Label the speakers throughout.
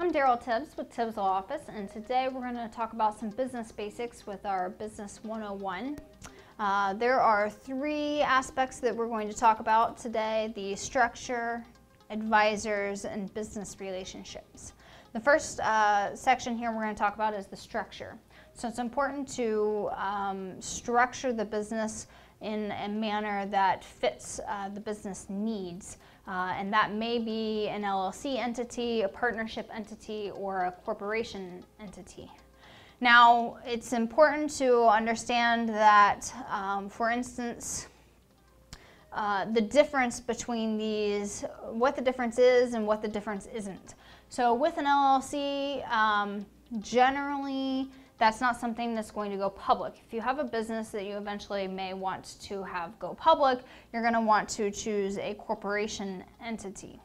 Speaker 1: I'm Daryle Tibbs with Tibbs Law Office, and today we're going to talk about some business basics with our Business 101. Uh, there are three aspects that we're going to talk about today the structure, advisors, and business relationships. The first uh, section here we're going to talk about is the structure. So it's important to um, structure the business in a manner that fits uh, the business needs. Uh, and that may be an LLC entity, a partnership entity, or a corporation entity. Now, it's important to understand that, um, for instance, uh, the difference between these, what the difference is and what the difference isn't. So with an LLC, um, generally that's not something that's going to go public. If you have a business that you eventually may want to have go public, you're going to want to choose a corporation entity.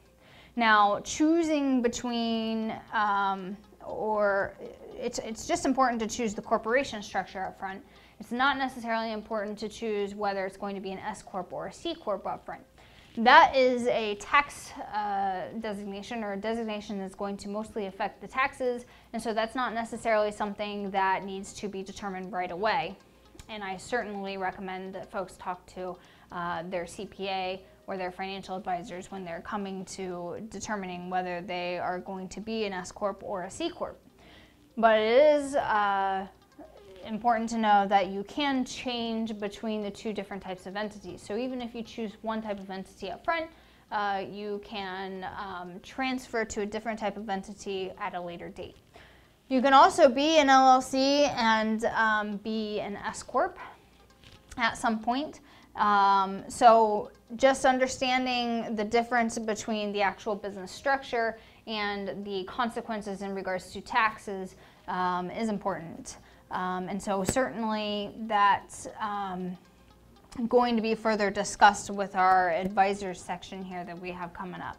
Speaker 1: Now, choosing between, um, or it's, it's just important to choose the corporation structure up front. It's not necessarily important to choose whether it's going to be an S Corp or a C Corp up front. That is a tax uh, designation or a designation that's going to mostly affect the taxes, and so that's not necessarily something that needs to be determined right away. And I certainly recommend that folks talk to uh, their CPA or their financial advisors when they're coming to determining whether they are going to be an S Corp or a C Corp. But it is uh, important to know that you can change between the two different types of entities. So even if you choose one type of entity up front, uh, you can um, transfer to a different type of entity at a later date. You can also be an LLC and um, be an S Corp at some point. Um, so just understanding the difference between the actual business structure and the consequences in regards to taxes um, is important. Um, and so certainly that's um, going to be further discussed with our advisors section here that we have coming up.